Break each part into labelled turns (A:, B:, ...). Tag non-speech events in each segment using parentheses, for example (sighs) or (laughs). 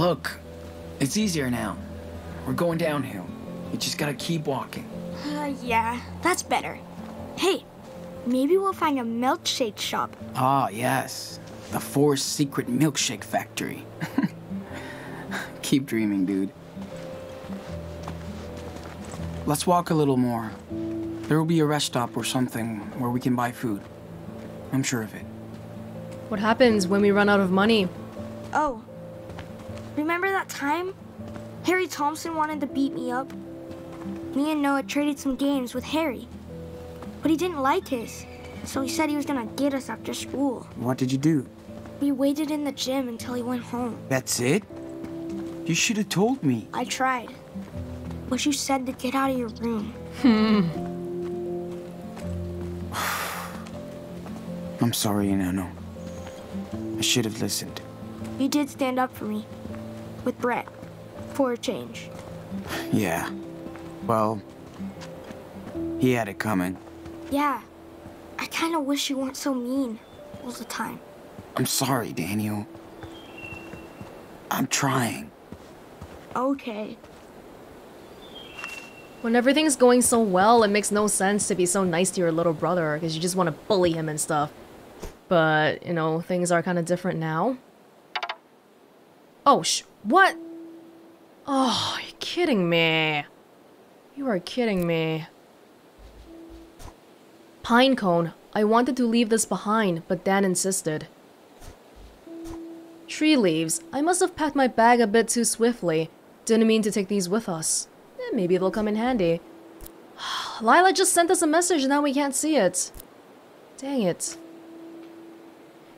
A: Look, it's easier now. We're going downhill. You just gotta keep walking.
B: Uh, yeah, that's better. Hey, maybe we'll find a milkshake shop.
A: Ah, yes. The Forest Secret Milkshake Factory. (laughs) keep dreaming, dude. Let's walk a little more. There will be a rest stop or something where we can buy food. I'm sure of it.
C: What happens when we run out of money?
B: Oh, remember that time? Harry Thompson wanted to beat me up. Me and Noah traded some games with Harry. But he didn't like his, so he said he was gonna get us after school.
A: What did you do?
B: We waited in the gym until he went home.
A: That's it? You should have told me.
B: I tried. But you said to get out of your room. Hmm. (sighs)
A: I'm sorry, Nano. I should have listened.
B: You did stand up for me. With Brett. For a change.
A: Yeah. Well, he had it coming.
B: Yeah. I kinda wish you weren't so mean all the time.
A: I'm sorry, Daniel. I'm trying.
B: Okay.
C: When everything's going so well, it makes no sense to be so nice to your little brother because you just want to bully him and stuff. But, you know, things are kind of different now. Oh, sh- what? Oh, you're kidding me. You are kidding me. Pinecone. I wanted to leave this behind, but Dan insisted. Tree leaves. I must have packed my bag a bit too swiftly. Didn't mean to take these with us. Eh, maybe they'll come in handy. (sighs) Lyla just sent us a message and now we can't see it. Dang it.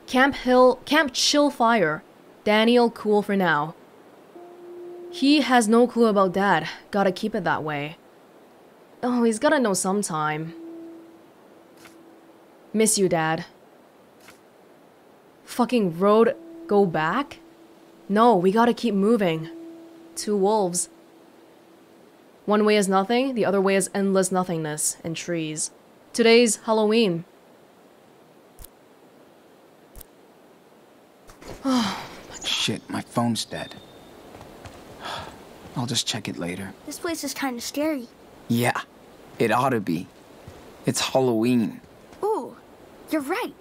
C: Camp Hill, Camp Chill Fire. Daniel cool for now. He has no clue about dad. Gotta keep it that way. Oh, he's gotta know sometime. Miss you, dad. Fucking road go back? No, we gotta keep moving. Two wolves. One way is nothing, the other way is endless nothingness and trees. Today's Halloween. (sighs) Oh.
A: Shit, my phone's dead. I'll just check it later.
B: This place is kinda scary.
A: Yeah, it ought to be. It's Halloween.
B: Ooh, you're right.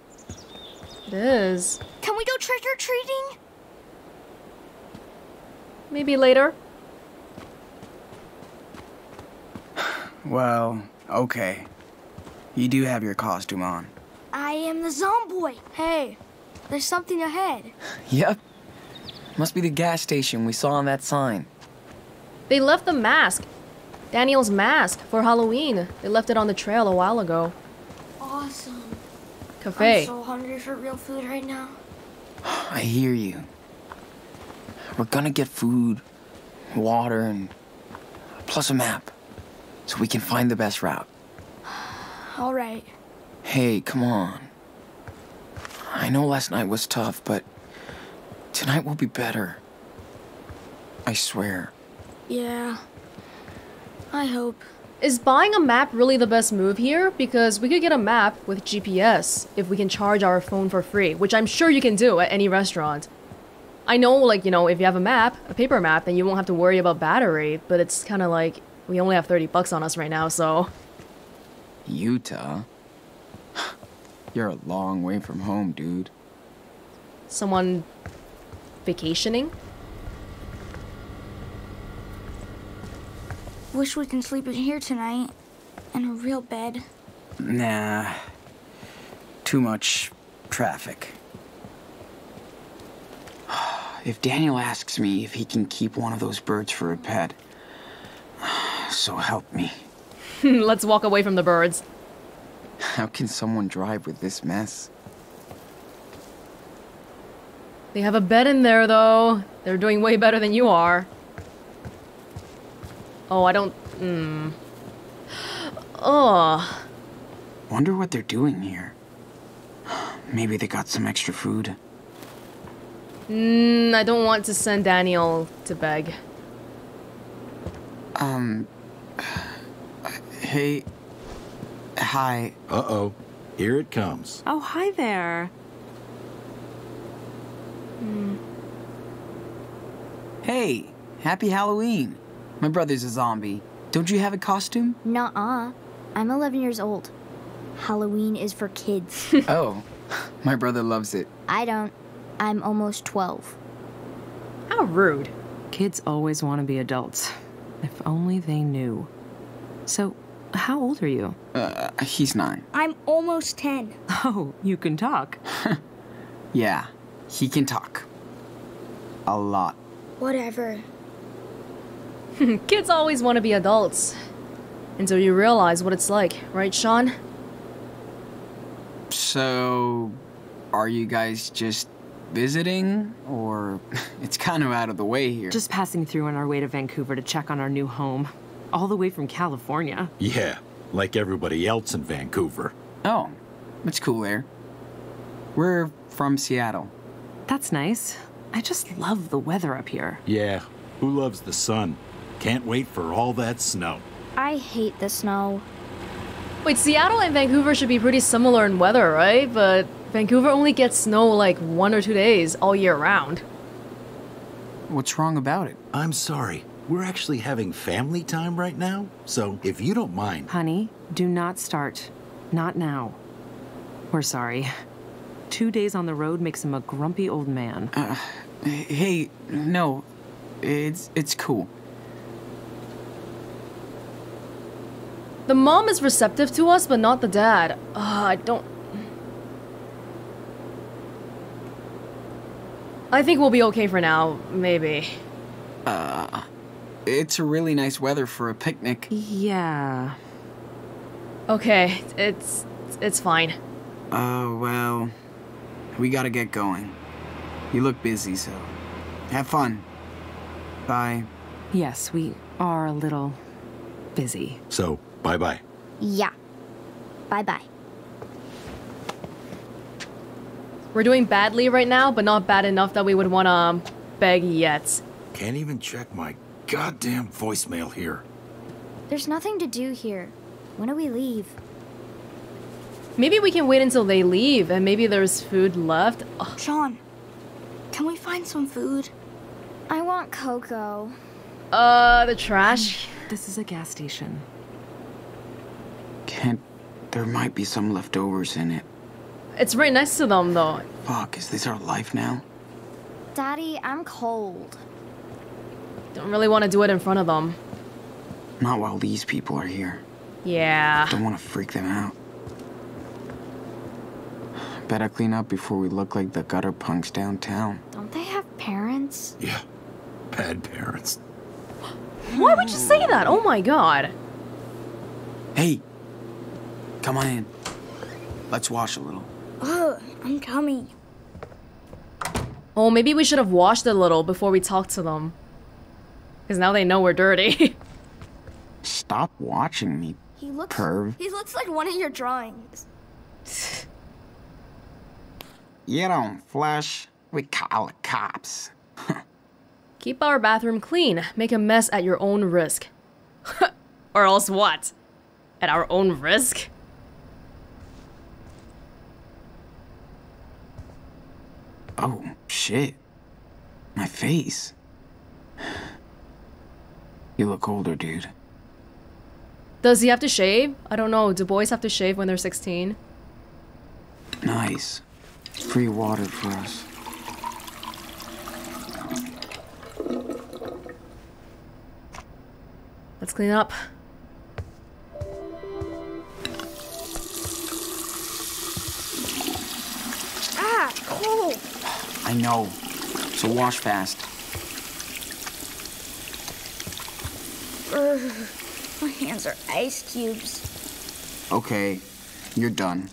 C: It is.
B: Can we go trick or treating?
C: Maybe later. (sighs)
A: Well, okay. You do have your costume on.
B: I am the Zomboy. Hey, there's something ahead.
A: Yep. Must be the gas station we saw on that sign.
C: They left the mask. Daniel's mask for Halloween. They left it on the trail a while ago.
B: Awesome.
C: Cafe.
B: I'm so hungry for real food right now. (gasps)
A: I hear you. We're gonna get food, water, and plus a map. So we can find the best route. (sighs)
B: All right.
A: Hey, come on. I know last night was tough, but tonight will be better. I swear.
B: Yeah. I hope.
C: Is buying a map really the best move here? Because we could get a map with GPS if we can charge our phone for free, which I'm sure you can do at any restaurant. I know, like, you know, if you have a map, a paper map, then you won't have to worry about battery, but it's kind of like we only have 30 bucks on us right now, so.
A: Utah? (sighs) You're a long way from home, dude.
C: Someone vacationing?
B: Wish we can sleep in here tonight. In a real bed.
A: Nah. Too much traffic. (sighs) If Daniel asks me if he can keep one of those birds for a pet, (sighs) so help me. (laughs)
C: Let's walk away from the birds.
A: How can someone drive with this mess?
C: They have a bed in there, though. They're doing way better than you are. Oh, I don't... Hmm. Ugh.
A: Wonder what they're doing here. Maybe they got some extra food.
C: Mm, I don't want to send Daniel to beg.
A: Um. Hey. Hi.
D: Uh-oh. Here it comes.
E: Oh, hi there.
A: Hey, happy Halloween. My brother's a zombie. Don't you have a costume?
B: Nuh-uh. I'm 11 years old. Halloween is for kids. (laughs) (laughs)
A: oh, my brother loves it.
B: I don't. I'm almost 12.
C: How rude.
E: Kids always want to be adults. If only they knew. So, how old are you?
A: Uh, he's nine.
B: I'm almost 10. (laughs)
E: Oh, you can talk.
A: Yeah, he can talk. A lot.
B: Whatever. (laughs)
C: Kids always want to be adults. Until you realize what it's like, right, Sean?
A: So, are you guys just visiting? Or (laughs) it's kind of out of the way here?
E: Just passing through on our way to Vancouver to check on our new home. All the way from California.
D: Yeah, like everybody else in Vancouver.
A: Oh, it's cool there. We're from Seattle.
E: That's nice. I just love the weather up here.
D: Yeah, who loves the sun? Can't wait for all that snow.
B: I hate the snow.
C: Wait, Seattle and Vancouver should be pretty similar in weather, right? But Vancouver only gets snow like one or two days all year round.
A: What's wrong about it?
D: I'm sorry. We're actually having family time right now, so if you don't mind.
E: Honey, do not start. Not now. We're sorry. Two days on the road makes him a grumpy old man.
A: Hey, no, it's it's cool.
C: The mom is receptive to us, but not the dad. Uh, I don't. I think we'll be okay for now, maybe.
A: Uh, It's a really nice weather for a picnic.
E: Yeah.
C: Okay, it's it's fine.
A: Oh, well, we gotta get going. You look busy, so have fun. Bye.
E: Yes, we are a little busy.
D: So, bye bye.
B: Yeah. Bye-bye.
C: We're doing badly right now, but not bad enough that we would want to um, beg yet.
D: Can't even check my goddamn voicemail here.
B: There's nothing to do here. When do we leave?
C: Maybe we can wait until they leave, and maybe there's food left. Ugh,
B: Sean, can we find some food? I want cocoa.
C: Uh, the trash.
E: This is a gas station.
A: Can't. There might be some leftovers in it.
C: It's right next to them, though.
A: Fuck, is this our life now?
B: Daddy, I'm cold.
C: Don't really want to do it in front of them.
A: Not while these people are here.
C: Yeah.
A: Don't want to freak them out. Better clean up before we look like the gutter punks downtown.
B: Don't they have parents?
D: Yeah, bad parents.
C: Why would you say that? Oh my god.
A: Hey, come on in. Let's wash a little.
B: Ugh, I'm coming.
C: Oh, maybe we should have washed a little before we talked to them. Because now they know we're dirty. (laughs)
A: Stop watching me.
B: He looks.
A: Perv.
B: He looks like one of your drawings.
A: You don't flush. We call the cops.
C: Keep our bathroom clean. Make a mess at your own risk. (laughs) or else what? At our own risk?
A: Oh, shit. My face. You look older, dude.
C: Does he have to shave? I don't know. Do boys have to shave when they're 16?
A: Nice. Free water for us.
C: Let's clean up.
B: Ah, cold.
A: I know. So wash fast.
B: Ugh, my hands are ice cubes.
A: Okay, you're done.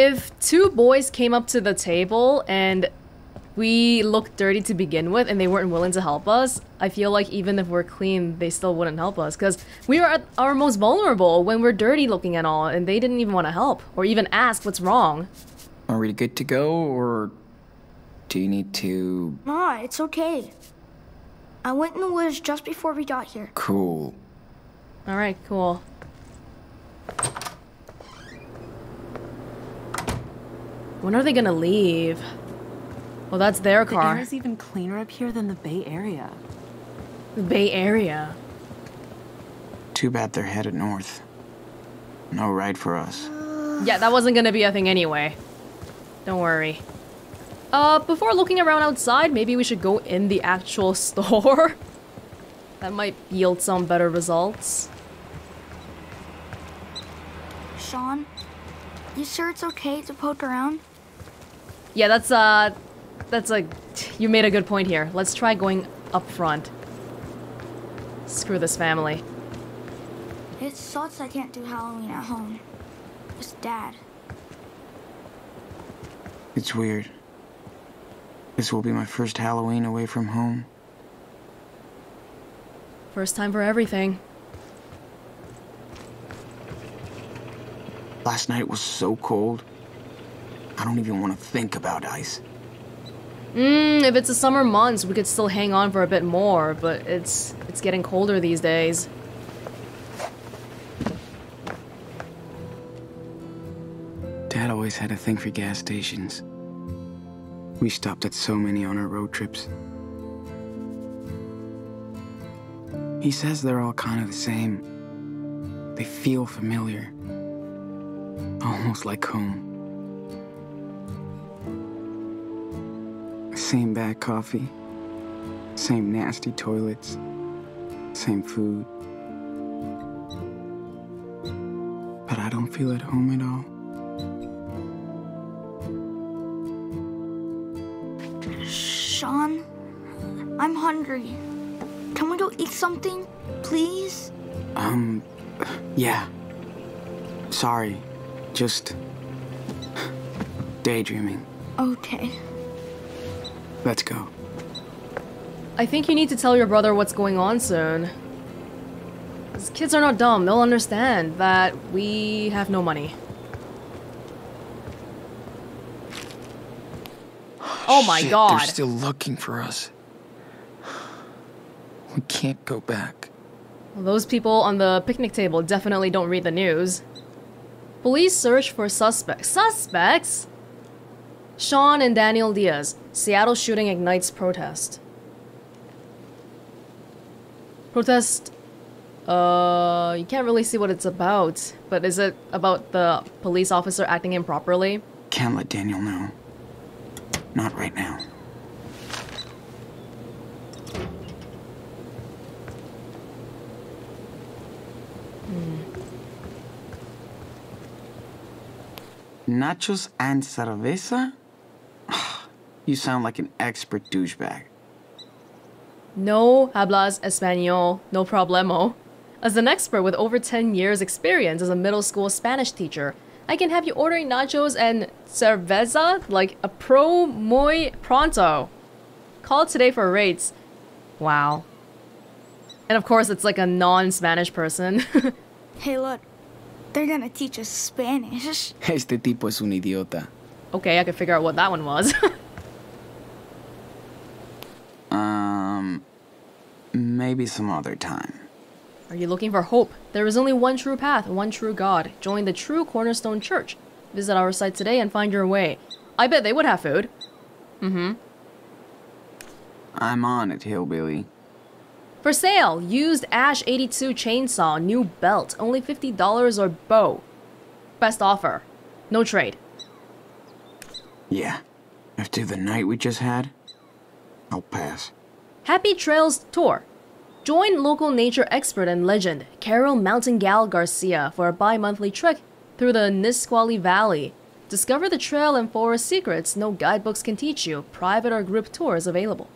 C: If two boys came up to the table and we looked dirty to begin with and they weren't willing to help us, I feel like even if we're clean, they still wouldn't help us. Because we are at our most vulnerable when we're dirty looking and all, and they didn't even want to help or even ask what's wrong.
A: Are we good to go, or do you need to.
B: Nah, it's okay. I went in the woods just before we got here.
A: Cool.
C: Alright, cool. When are they gonna leave? Well, that's their car.
E: The
C: car.
E: air is even cleaner up here than the Bay Area.
C: The Bay Area.
A: Too bad they're headed north. No ride for us.
C: Yeah, that wasn't gonna be a thing anyway. Don't worry. Uh, before looking around outside, maybe we should go in the actual (laughs) store. that might yield some better results.
B: Sean, you sure it's okay to poke around?
C: Yeah, that's, uh, that's like, you made a good point here. Let's try going up front. Screw this family.
B: It sucks I can't do Halloween at home. It's Dad.
A: It's weird. This will be my first Halloween away from home.
C: First time for everything.
A: Last night was so cold. I don't even want to think about ice.
C: Mmm, if it's the summer months, we could still hang on for a bit more, but it's it's getting colder these days.
A: Dad always had a thing for gas stations. We stopped at so many on our road trips. He says they're all kind of the same. They feel familiar. Almost like home. Same bad coffee. Same nasty toilets. Same food. But I don't feel at home at all.
B: Sean, I'm hungry. Can we go eat something, please?
A: Um, yeah. Sorry. Just daydreaming.
B: Okay.
A: Let's go.
C: I think you need to tell your brother what's going on soon. These kids are not dumb. They'll understand that we have no money. (sighs) Oh my
A: Shit,
C: god.
A: They're still looking for us. (sighs) We can't go back.
C: Well, Those people on the picnic table definitely don't read the news. Police search for suspects. Suspects? Sean and Daniel Diaz. Seattle shooting ignites protest. Protest. Uh, you can't really see what it's about, but is it about the police officer acting improperly?
A: Can't let Daniel know. Not right now. Nachos and cerveza? You sound like an expert douchebag.
C: No hablas español, no problemo. As an expert with over 10 years' experience as a middle school Spanish teacher, I can have you ordering nachos and cerveza like a pro muy pronto. Call today for rates. Wow. And of course, it's like a non Spanish person. (laughs)
B: Hey, look. They're gonna teach us Spanish.
A: Este tipo es un idiota.
C: okay, I could figure out what that one was. (laughs)
A: Um, maybe some other time.
C: Are you looking for hope? There is only one true path, one true God. Join the true Cornerstone Church. Visit our site today and find your way. I bet they would have food. Mm-hmm.
A: I'm on it, hillbilly.
C: For sale, used Ash 82 chainsaw, new belt, only $50 or bow. Best offer. No trade.
A: Yeah. After the night we just had, I'll pass.
C: Happy Trails Tour. Join local nature expert and legend Carol Mountain Gal Garcia for a bi-monthly trek through the Nisqually Valley. Discover the trail and forest secrets no guidebooks can teach you. Private or group tours available.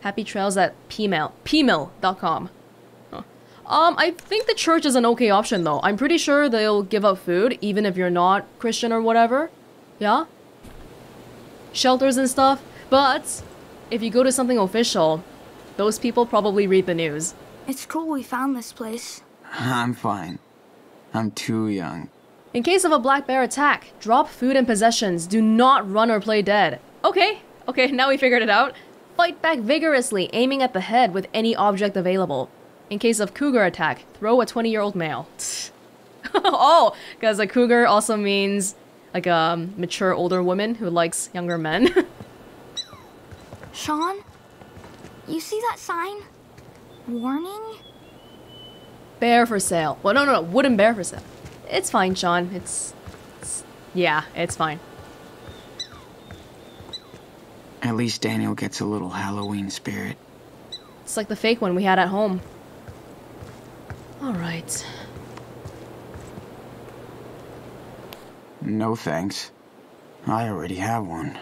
C: Happy Trails at pmail, pmail.com. Huh. Um, I think the church is an okay option though. I'm pretty sure they'll give out food even if you're not Christian or whatever. Yeah? Shelters and stuff. But if you go to something official, those people probably read the news.
B: It's cool we found this place. (laughs)
A: I'm fine. I'm too young.
C: In case of a black bear attack, drop food and possessions. Do not run or play dead. Okay, okay, (laughs) now we figured it out. Fight back vigorously, aiming at the head with any object available. In case of cougar attack, throw a 20 year old male. (laughs) oh, because a cougar also means like a mature older woman who likes younger men.
B: Sean, you see that sign? Warning?
C: Bear for sale. Well, no, no, no, wooden bear for sale. It's fine, Sean. It's, it's yeah, it's fine.
A: At least Daniel gets a little Halloween spirit.
C: It's like the fake one we had at home. All right.
A: No thanks. I already have one.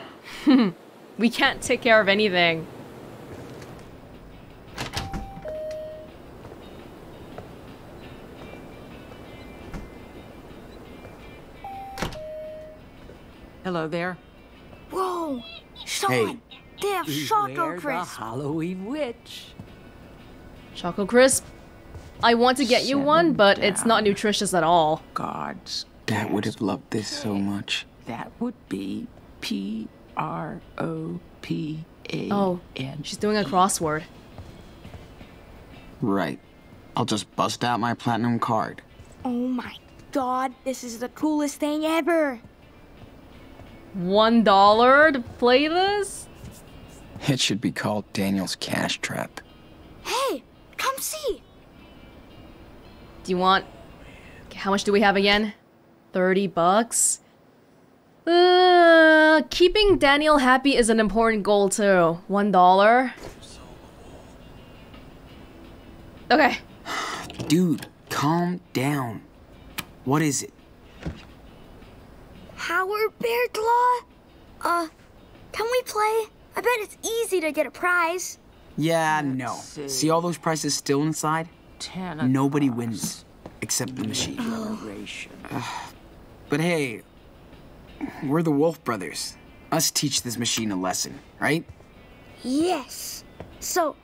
A: (laughs)
C: We can't take care of anything.
E: Hello there.
B: Whoa! Sean!
A: Hey.
B: They have Choco
F: Beware the Halloween witch.
C: Choco Crisp. I want to get you one, but it's not nutritious at all.
F: God's
A: Dad would have loved this so much.
F: That would be P R O P A
C: Oh,
F: N.
C: she's doing a crossword.
A: Right. I'll just bust out my platinum card.
B: Oh my god, this is the coolest thing ever!
C: One dollar to play this?
A: It should be called Daniel's Cash Trap.
B: Hey, come see!
C: Do you want. How much do we have again? 30 bucks? Uh, keeping Daniel happy is an important goal too. One dollar? Okay.
A: Dude, calm down. What is it?
B: Power Bear Claw? Uh, can we play? I bet it's easy to get a prize.
A: Yeah, no.
F: see.
A: See all those prices still inside?
F: Ten
A: Nobody wins. Except the machine.
F: Generation.
A: But hey, we're the Wolf Brothers. Us teach this machine a lesson, right?
B: Yes. So,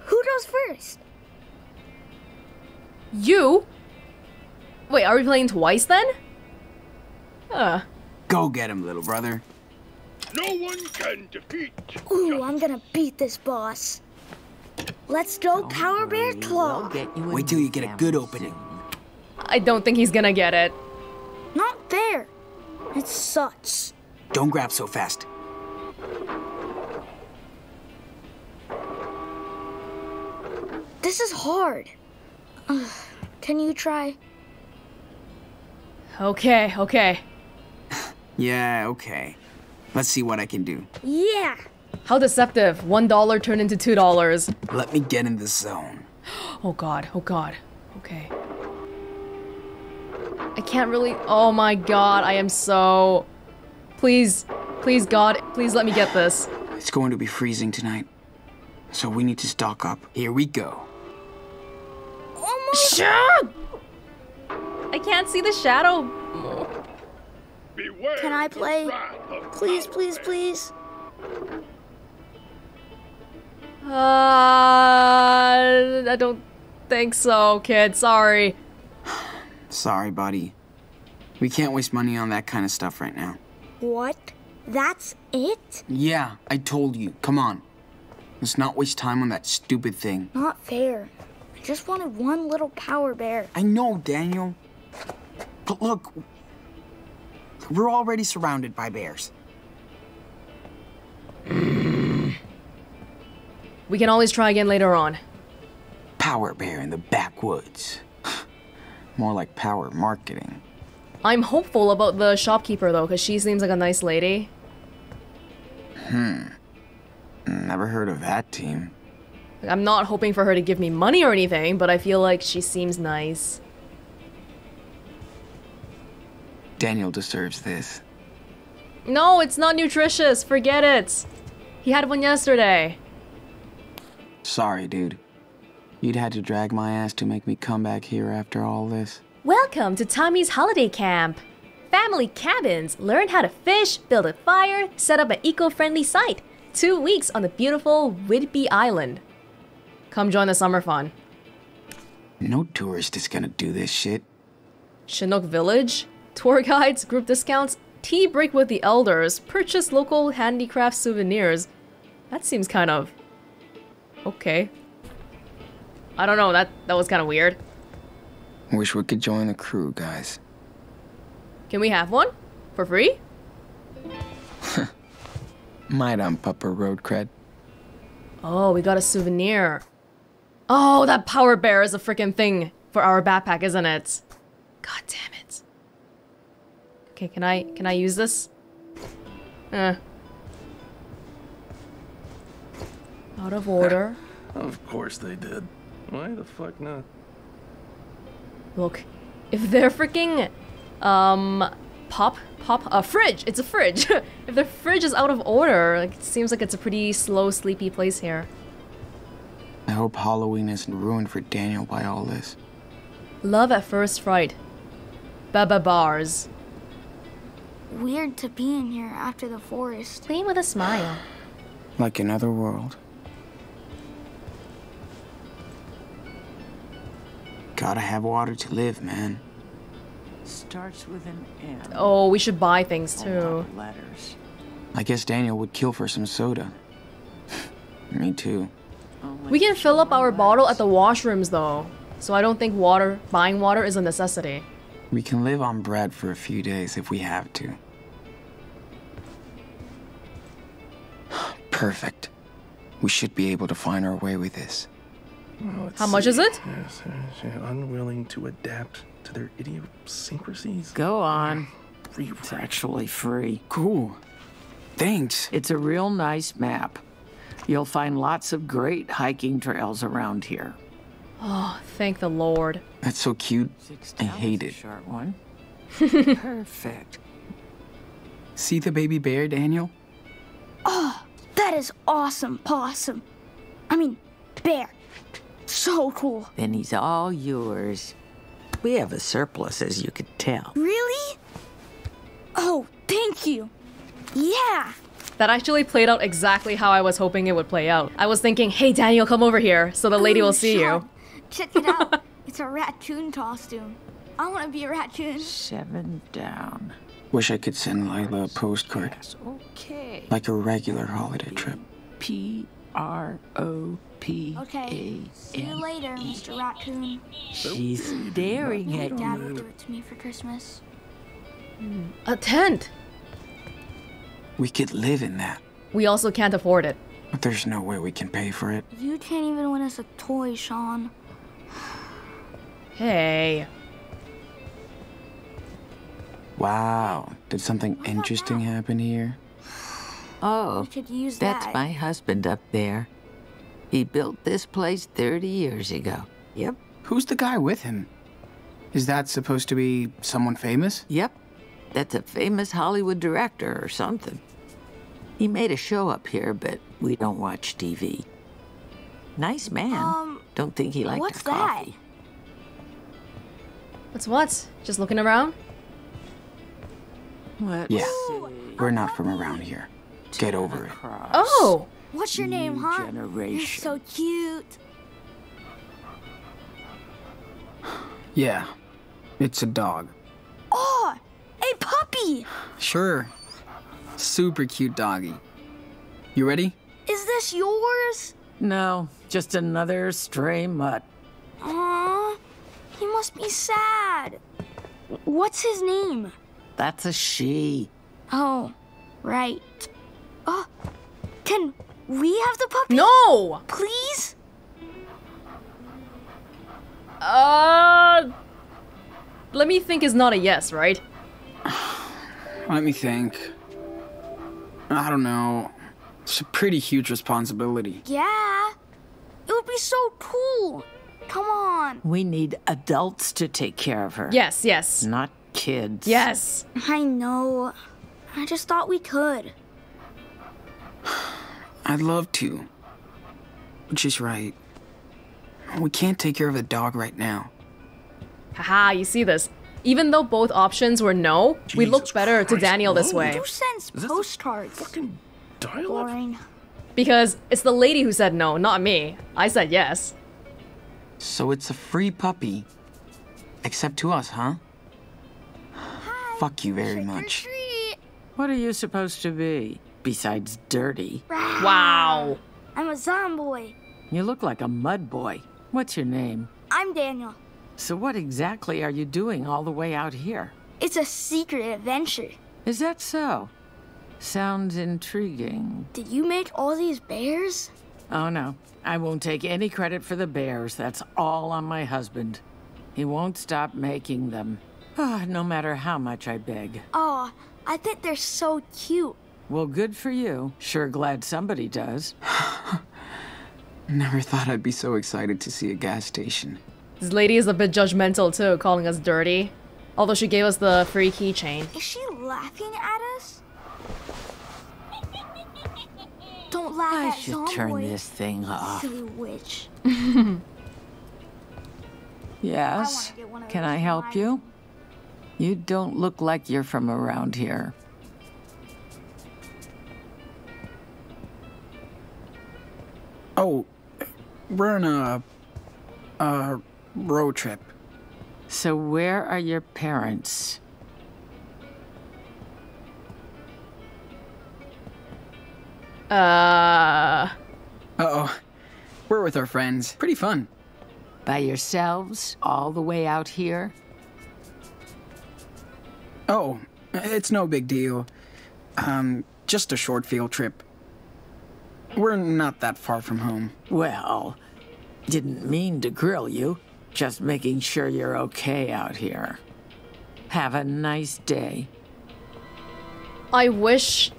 B: who goes first?
C: You? Wait, are we playing twice then? Uh,
A: Go get him, little brother.
G: No one can defeat.
B: Ooh, I'm gonna beat this boss. Let's go,
F: Don't
B: Power Bear
F: worry,
B: Claw.
F: we'll get you a
A: Wait till you get a
F: family
A: good
F: soon.
A: opening.
C: I don't think he's gonna get it.
B: Not fair. It sucks.
A: Don't grab so fast.
B: This is hard. Ugh, can you try?
C: Okay, okay. (sighs)
A: Yeah, okay. Let's see what I can do.
B: Yeah.
C: How deceptive. One dollar turned into two dollars.
A: Let me get in the zone. (gasps)
C: Oh god, oh god. Okay. I can't really. Oh my god, I am so. Please, please, God, please let me get this.
A: It's going to be freezing tonight. So we need to stock up. Here we go.
B: Almost.
C: Shut! I can't see the shadow.
G: Beware
B: Can I play? Please, please, please.
C: Uh, I don't think so, kid. Sorry.
A: Sorry, buddy. We can't waste money on that kind of stuff right now.
B: What? That's it?
A: Yeah, I told you. Come on. Let's not waste time on that stupid thing.
B: Not fair. I just wanted one little power bear.
A: I know, Daniel. But look, we're already surrounded by bears.
C: We can always try again later on.
A: Power bear in the backwoods. More like power marketing.
C: I'm hopeful about the shopkeeper though, because she seems like a nice lady. Hmm.
A: Never heard of that team.
C: I'm not hoping for her to give me money or anything, but I feel like she seems nice.
A: Daniel deserves this.
C: No, it's not nutritious. Forget it. He had one yesterday.
A: Sorry, dude. You'd had to drag my ass to make me come back here after all this.
C: Welcome to Tommy's holiday camp. Family cabins. Learn how to fish, build a fire, set up an eco-friendly site. Two weeks on the beautiful Whidbey Island. Come join the summer fun.
A: No tourist is gonna do this shit.
C: Chinook Village, tour guides, group discounts, tea break with the elders, purchase local handicraft souvenirs. That seems kind of okay. I don't know, that that was kind of weird.
A: Wish we could join the crew, guys.
C: Can we have one? For free? (laughs)
A: Might ump up her road cred.
C: Oh, we got a souvenir. Oh, that power bear is a freaking thing for our backpack, isn't it? God damn it. Okay, can I can I use this? Eh. Out of order. (laughs)
H: Of course they did. Why the fuck not?
C: Look, if they're freaking um pop pop a fridge, it's a fridge. (laughs) if the fridge is out of order, like, it seems like it's a pretty slow, sleepy place here.
A: I hope Halloween isn't ruined for Daniel by all this.
C: Love at first fright. Baba bars.
B: Weird to be in here after the forest.
C: Clean with a smile.
A: Like another world. Gotta have water to live, man.
F: Starts with an M.
C: Oh, we should buy things too.
F: letters.
A: I guess Daniel would kill for some soda. (laughs) Me too.
F: Oh,
C: we can fill up our bottle at the washrooms though. So I don't think water, buying water is a necessity.
A: We can live on bread for a few days if we have to. (sighs) Perfect. We should be able to find our way with this.
H: Well, let's
C: How much
H: see.
C: is it?
H: Yes, yes, yeah, unwilling to adapt to their idiosyncrasies.
F: Go on. It's actually free.
A: Cool. Thanks.
F: It's a real nice map. You'll find lots of great hiking trails around here.
C: Oh, thank the Lord.
A: That's so cute. I hate it.
F: Short one. (laughs) Perfect.
A: See the baby bear, Daniel?
B: Oh, that is awesome, possum. I mean, bear. So cool.
F: Then he's all yours. We have a surplus, as you could tell.
B: Really? Oh, thank you. Yeah.
C: That actually played out exactly how I was hoping it would play out. I was thinking, hey Daniel, come over here so the lady will
B: Ooh,
C: see you.
B: Sean, Check it out. (laughs) it's a raccoon costume. I want to be a raccoon.
F: Seven down.
A: Wish I could send Lyla a postcard.
F: Yes, okay.
A: Like a regular holiday trip.
F: P R O P
B: Okay. See you later, Mr. Raccoon.
F: She's staring at
B: Dad
F: you.
B: will do it to me for Christmas.
C: Hmm, a tent!
A: We could live in that.
C: We also can't afford it.
A: But there's no way we can pay for it.
B: You can't even win us a toy, Sean.
C: Hey.
A: Wow. Did something interesting happen here?
F: Oh,
B: We could use
F: that's
B: that.
F: my husband up there. He built this place 30 years ago. Yep,
A: Who's the guy with him? Is that supposed to be someone famous?
F: yep. That's a famous Hollywood director or something. He made a show up here, but we don't watch TV. Nice man.
B: Um,
F: don't think he liked
B: what's
F: our
B: that?
F: coffee.
C: What's what? Just looking around?
F: Let's
A: Yeah.
F: see.
A: We're not from around here. Get over it.
C: Oh!
B: What's your name,
F: New
B: huh? You're so cute.
A: Yeah. It's a dog.
B: Oh, a puppy.
A: Sure. Super cute doggy. You ready?
B: Is this yours?
F: No, just another stray mutt.
B: Aw, he must be sad. What's his name?
F: That's a she.
B: Oh, right. Oh, can we have the puppy?
C: No!
B: Please?
C: Uh. Let me think is not a yes, right? (sighs)
A: Let me think. I don't know. It's a pretty huge responsibility.
B: Yeah. It would be so cool. Come on.
F: We need adults to take care of her.
C: Yes, yes.
F: Not kids.
C: Yes.
B: I know. I just thought we could.
A: I'd love to. But she's right. We can't take care of the dog right now.
C: Haha, you see this. Even though both options were no, we look
H: Jesus
C: better to
H: Christ,
C: Daniel this
H: no.
C: way.
B: Who sends
H: this
B: postcards?
H: Fucking dial-up.
B: Boring.
C: Because it's the lady who said no, not me. I said yes.
A: So it's a free puppy. Except to us, huh? Fuck you very
B: Trick
A: much.
F: What are you supposed to be? Besides dirty.
C: Wow.
B: I'm a zomboy.
F: You look like a mud boy. What's your name?
B: I'm Daniel.
F: So what exactly are you doing all the way out here?
B: It's a secret adventure.
F: Is that so? Sounds intriguing.
B: Did you make all these bears?
F: Oh, no. I won't take any credit for the bears. That's all on my husband. He won't stop making them. Ah, no matter how much I beg.
B: Oh, I think they're so cute.
F: Well, good for you. Sure glad somebody does. (sighs)
A: Never thought I'd be so excited to see a gas station.
C: This lady is a bit judgmental too, calling us dirty. Although she gave us the free keychain.
B: Is she laughing at us? Don't laugh
F: I
B: at
F: should turn this thing off.
B: Silly witch. (laughs)
F: Yes?
B: wanna get one of
F: Can I help you? You don't look like you're from around here.
A: Oh, we're on a, a road trip.
F: So where are your parents?
C: Uh,
A: Uh-oh. We're with our friends. Pretty fun.
F: By yourselves? All the way out here?
A: Oh, it's no big deal. Um, just a short field trip. We're not that far from home.
F: Well, didn't mean to grill you. Just making sure you're okay out here. Have a nice day.
C: I wish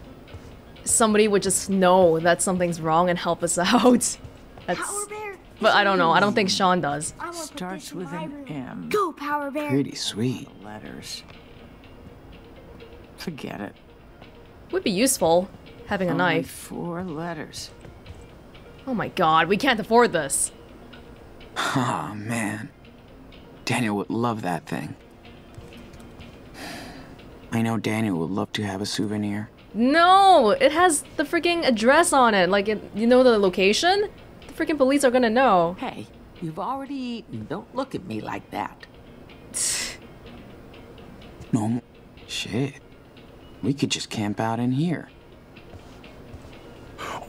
C: somebody would just know that something's wrong and help us (laughs) out. That's,
B: Power Bear.
C: but I don't know. I don't think Sean does.
B: I wanna put this
F: Starts
B: in
F: with an. M.
B: Go, Power Bear.
A: Pretty sweet.
F: Letters. Forget it.
C: Would be useful having a
F: Only
C: knife.
F: Four letters.
C: Oh my god, we can't afford this.
A: Oh, man. Daniel would love that thing. I know Daniel would love to have a souvenir.
C: No, it has the freaking address on it. Like, it, you know the location? The freaking police are gonna know.
F: Hey, you've already eaten. Don't look at me like that.
A: No, shit. We could just camp out in here.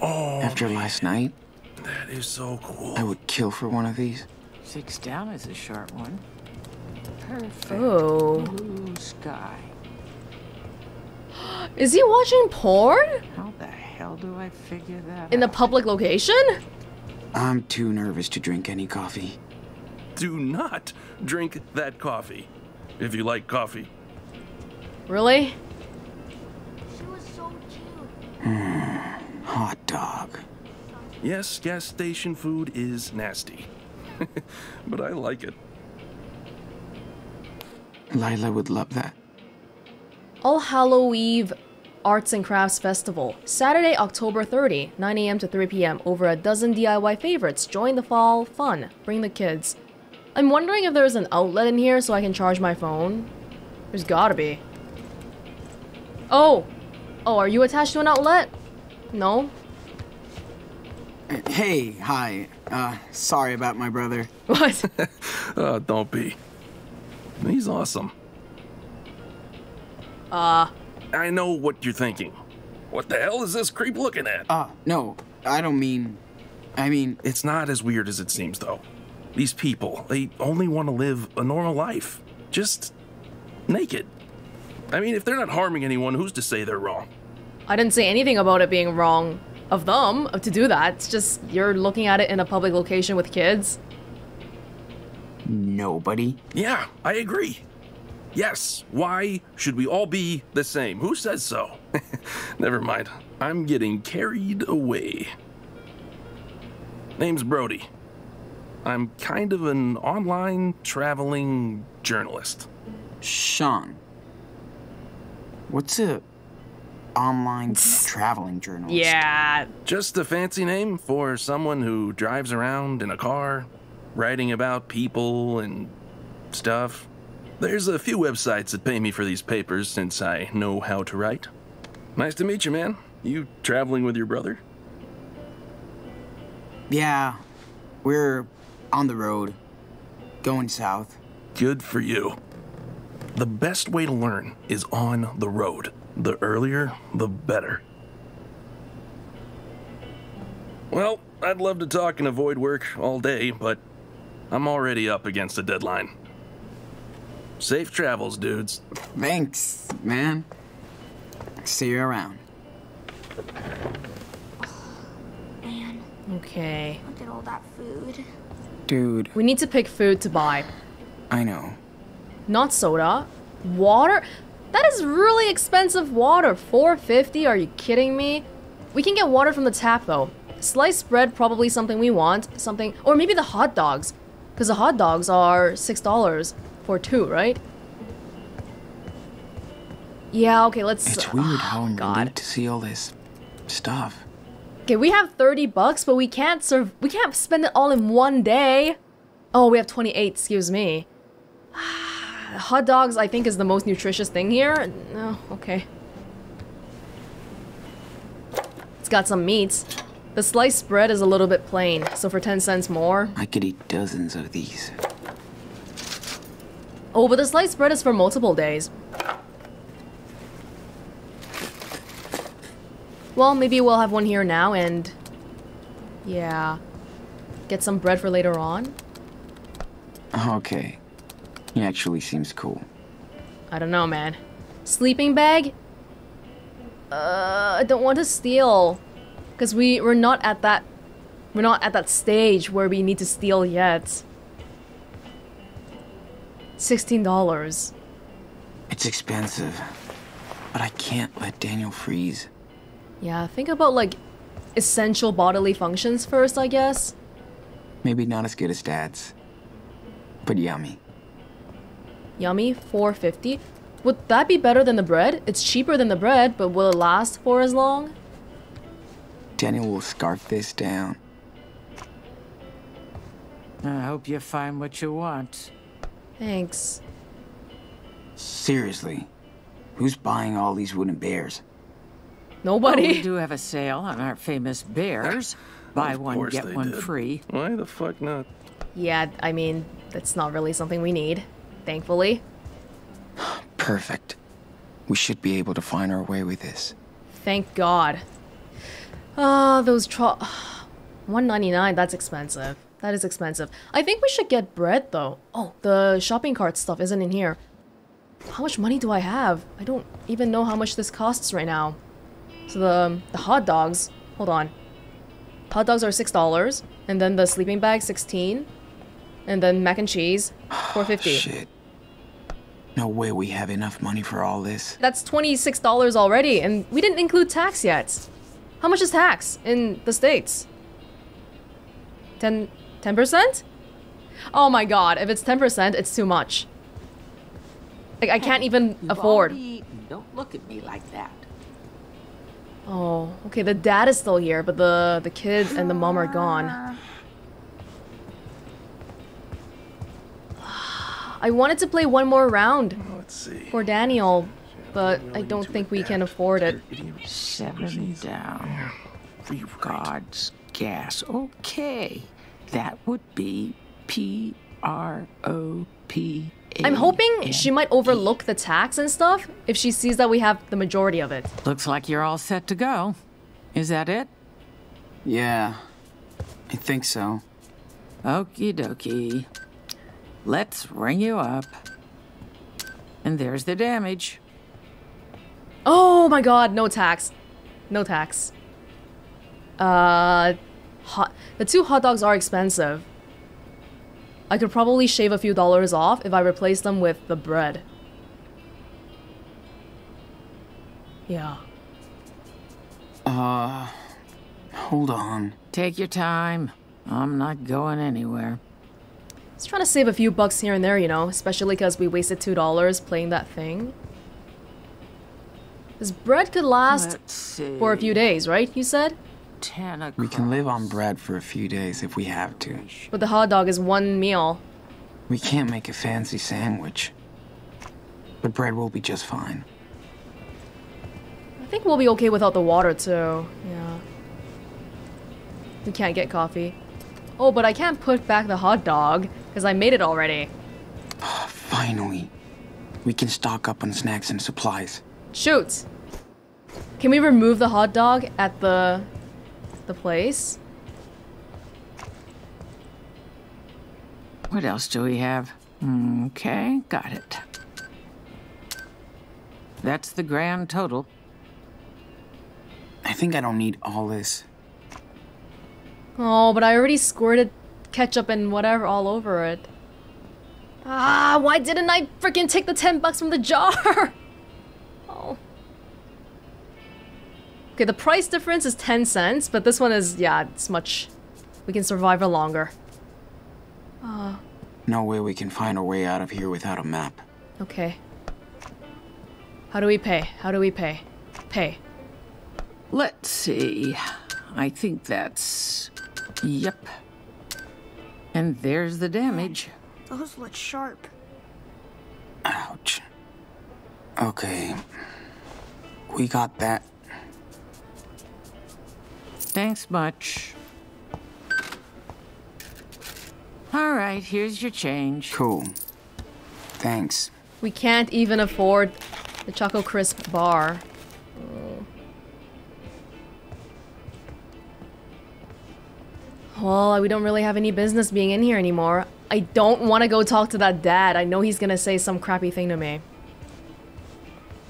H: Oh,
A: After last night,
H: that is so cool.
A: I would kill for one of these.
F: Six down is a short one. Perfect.
C: Oh.
F: Blue sky. (gasps)
C: Is he watching porn?
F: How the hell do I figure that
C: In a
F: out?
C: public location?
A: I'm too nervous to drink any coffee.
H: Do not drink that coffee. If you like coffee.
C: Really?
B: She was so cute. Hmm.
A: Hot dog.
H: Yes, gas station food is nasty. (laughs) but I like it.
A: Lyla would love that.
C: All Hallow Eve Arts and Crafts Festival. Saturday, October 30, 9 a.m. to 3 p.m. Over a dozen DIY favorites. Join the fall fun. Bring the kids. I'm wondering if there's an outlet in here so I can charge my phone. There's gotta be. Oh! Oh, are you attached to an outlet? No?
A: Hey, hi. Uh, sorry about my brother. (laughs) (laughs)
C: What?
H: Uh, don't be. He's awesome.
C: uh,
H: I know what you're thinking. What the hell is this creep looking at?
A: Uh, no, I don't mean. I mean,
H: It's not as weird as it seems, though. These people, they only want to live a normal life. Just naked. I mean, if they're not harming anyone, who's to say they're wrong?
C: I didn't say anything about it being wrong of them to do that. It's just you're looking at it in a public location with kids.
A: nobody.
H: Yeah, I agree. Yes, why should we all be the same? Who says so? (laughs) Never mind. I'm getting carried away. Name's Brody. I'm kind of an online traveling journalist.
A: Sean. What's a online traveling journalist?
C: Yeah.
H: Just a fancy name for someone who drives around in a car, writing about people and stuff. There's a few websites that pay me for these papers since I know how to write. Nice to meet you, man. You traveling with your brother?
A: Yeah, we're on the road, going south.
H: Good for you. The best way to learn is on the road. The earlier, the better. Well, I'd love to talk and avoid work all day, but I'm already up against a deadline. Safe travels, dudes.
A: Thanks, man. See you around.
B: Man,
C: Okay.
B: Look at all that food.
A: Dude,
C: We need to pick food to buy.
A: I know.
C: Not soda. Water? That is really expensive water. 450? Are you kidding me? We can get water from the tap though. Sliced bread probably something we want. Something or maybe the hot dogs. Cuz the hot dogs are $6 for two, right? Yeah, okay, let's
A: It's weird ah, how I'm
C: God.
A: to see all this stuff.
C: Okay, we have 30 bucks, but we can't serve we can't spend it all in one day. Oh, we have 28, excuse me. (sighs) Ah. Hot dogs I think is the most nutritious thing here. No, okay. It's got some meats. The sliced bread is a little bit plain, so for 10 cents more.
A: I could eat dozens of these.
C: Oh, but the sliced bread is for multiple days. Well, maybe we'll have one here now and... Yeah. Get some bread for later on.
A: Okay. He actually seems cool.
C: I don't know, man. Sleeping bag? Uh, I don't want to steal. Because we, we're not at that... We're not at that stage where we need to steal yet. $16.
A: It's expensive. But I can't let Daniel freeze.
C: Yeah, think about like essential bodily functions first, I guess.
A: Maybe not as good as dad's. But yummy.
C: Yummy, 450. Would that be better than the bread? It's cheaper than the bread, but will it last for as long?
A: Daniel will scarf this down.
F: I hope you find what you want.
C: Thanks.
A: Seriously. Who's buying all these wooden bears?
F: Oh, we
C: Nobody?
F: do have a sale on our famous bears. (laughs) Buy one, get one
H: did.
F: free.
H: Why the fuck not?
C: yeah, I mean, that's not really something we need. Thankfully. (gasps)
A: Perfect. We should be able to find our way with this.
C: Thank God. Ah, those tro- (sighs) 199, that's expensive. That is expensive. I think we should get bread though. Oh, the shopping cart stuff isn't in here. How much money do I have? I don't even know how much this costs right now. So the the hot dogs, hold on. Hot dogs are $6 and then the sleeping bag 16 and then mac and cheese 450. (sighs)
A: Shit. No way we have enough money for all this.
C: That's $26 already, and we didn't include tax yet. How much is tax in the States? 10, 10%? Oh my god, if it's 10%, it's too much. Like, I can't even afford.
F: Don't look at me like that.
C: Oh, okay, the dad is still here, but the, the kid and the mom are gone. Ah. I wanted to play one more round
H: Let's see.
C: for Daniel, but I don't think we can afford it.
F: Seven down. God's gas. Okay. That would be P R O P.
C: I'm hoping she might overlook the tax and stuff if she sees that we have the majority of it.
F: Looks like you're all set to go. Is that it?
A: Yeah. I think so.
F: Okie dokie. Let's ring you up. And there's the damage.
C: Oh my god, no tax. No tax. Uh, hot. The two hot dogs are expensive. I could probably shave a few dollars off if I replace them with the bread. Yeah.
A: Uh. Hold on.
F: Take your time. I'm not going anywhere.
C: Just trying to save a few bucks here and there, you know, especially because we wasted two dollars playing that thing. This bread could last for a few days, right? You said?
F: Ten.
A: We can live on bread for a few days if we have to.
C: But the hot dog is one meal.
A: We can't make a fancy sandwich. But bread will be just fine.
C: I think we'll be okay without the water too. Yeah. We can't get coffee. Oh, but I can't put back the hot dog because I made it already.
A: Ah, finally. We can stock up on snacks and supplies.
C: Shoot. Can we remove the hot dog at the the place?
F: What else do we have? Okay, got it. That's the grand total.
A: I think I don't need all this.
C: Oh, but I already squirted ketchup and whatever all over it. Ah, why didn't I freaking take the 10 bucks from the jar? (laughs) oh. Okay, the price difference is 10 cents, but this one is, yeah, it's much... We can survive for longer. Ah,
A: No way we can find a way out of here without a map.
C: okay. How do we pay? How do we pay? Pay.
F: Let's see. I think that's. Yep. And there's the damage.
B: Those look sharp.
A: Ouch. Okay. We got that.
F: Thanks much. All right, here's your change.
A: Cool. Thanks.
C: We can't even afford the Choco Crisp bar. Well, we don't really have any business being in here anymore. I don't want to go talk to that dad. I know he's gonna say some crappy thing to me.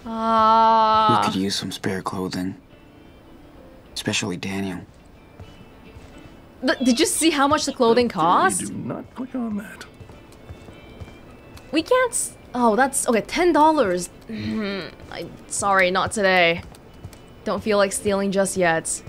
C: Ah.
A: We
C: Ah.
A: could use some spare clothing. Especially Daniel.
C: Th- Did you see how much the clothing cost?
H: Do not click on that.
C: We can't. s- Oh, that's okay. Ten dollars. I'm sorry, not today. Don't feel like stealing just yet.